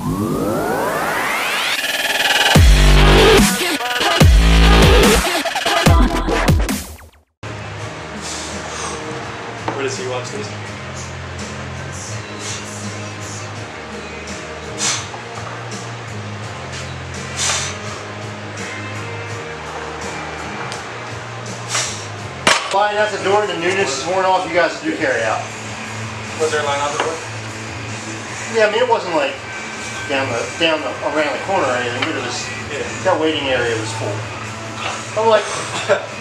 Where does he watch this? Flying out the door, the newness is worn off, you guys do carry out. Was there a line out the door? Yeah, I mean, it wasn't like down the, down the, around the corner or anything, but it was, Yeah. that waiting area was full. I'm like,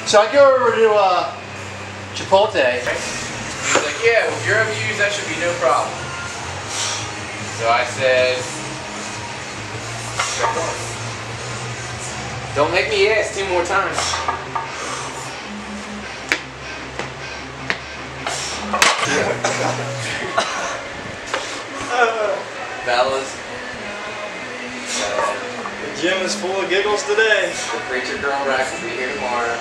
so I go over to, uh, Chipotle. He's like, yeah, with your views, that should be no problem. So I said, don't make me ask two more times. Fellas, The gym is full of giggles today. the preacher curl rack will be here tomorrow.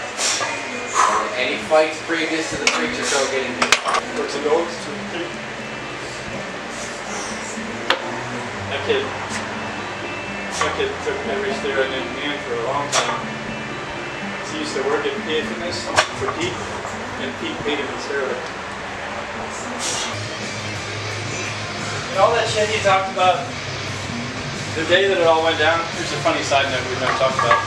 Any fights previous to the preacher curl getting here? What's the goals? That kid, that kid took every steroid in hand for a long time. He used to work at PA Fitness for Pete, and Pete paid him in steroid. And all that shit he talked about, the day that it all went down, here's a funny side note we've never talked about.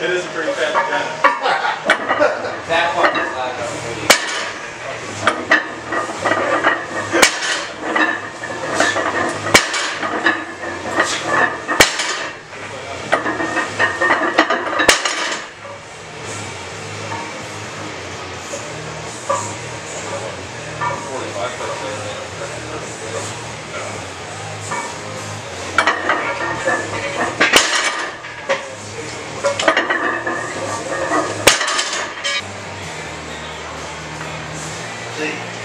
It is a pretty fast gun. that one is not going to be. See?